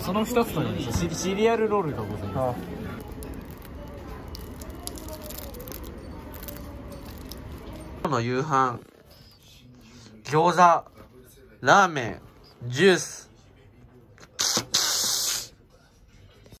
その一つのよシリシリアルロールがございます。今日の夕飯餃子ラーメンジュース。